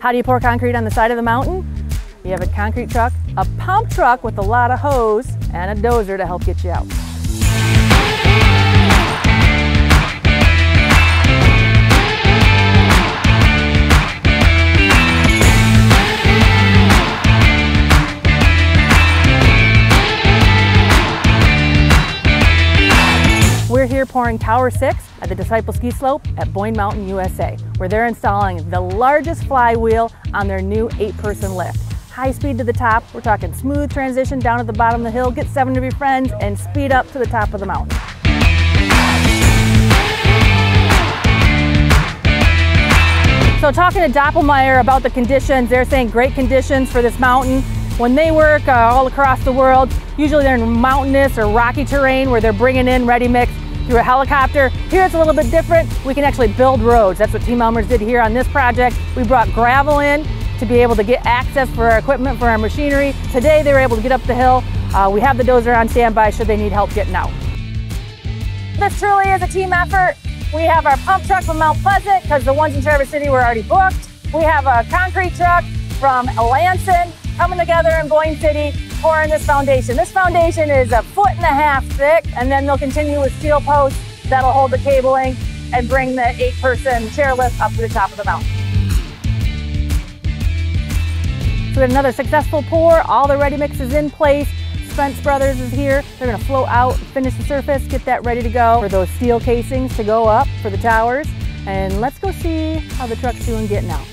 How do you pour concrete on the side of the mountain? You have a concrete truck, a pump truck with a lot of hose, and a dozer to help get you out. Pouring Tower 6 at the Disciple Ski Slope at Boyne Mountain, USA, where they're installing the largest flywheel on their new eight-person lift. High speed to the top, we're talking smooth transition down at the bottom of the hill, get seven of your friends, and speed up to the top of the mountain. So talking to Doppelmayr about the conditions, they're saying great conditions for this mountain. When they work uh, all across the world, usually they're in mountainous or rocky terrain where they're bringing in ready mix through a helicopter. Here it's a little bit different. We can actually build roads. That's what Team Elmers did here on this project. We brought gravel in to be able to get access for our equipment, for our machinery. Today they were able to get up the hill. Uh, we have the dozer on standby should they need help getting out. This truly is a team effort. We have our pump truck from Mount Pleasant because the ones in Traverse City were already booked. We have a concrete truck from Alanson coming together in Boyne City, pouring this foundation. This foundation is a foot and a half thick, and then they'll continue with steel posts that'll hold the cabling and bring the eight-person chairlift up to the top of the mountain. So we had another successful pour. All the ready mix is in place. Spence Brothers is here. They're gonna flow out, finish the surface, get that ready to go for those steel casings to go up for the towers. And let's go see how the truck's doing getting out.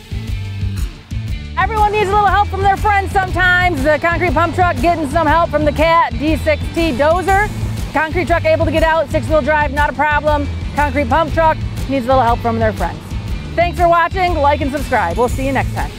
Needs a little help from their friends sometimes. The concrete pump truck getting some help from the CAT D6T dozer. Concrete truck able to get out, six wheel drive, not a problem. Concrete pump truck needs a little help from their friends. Thanks for watching, like and subscribe. We'll see you next time.